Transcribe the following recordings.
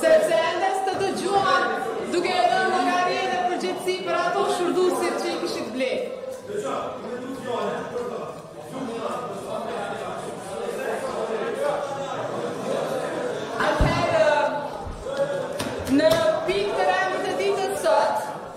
Sepse ende s'të dëgjuam duke dhënë llogari edhe përgjegjësi për ato shurdhusje që i kishit ble.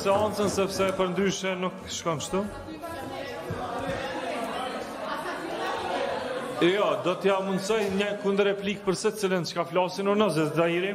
seancën sepse përndryshe nuk shkon kështu. Jo, do t'ja mundësoj një kundërreplikë për secilën çka flasin unë, zë zë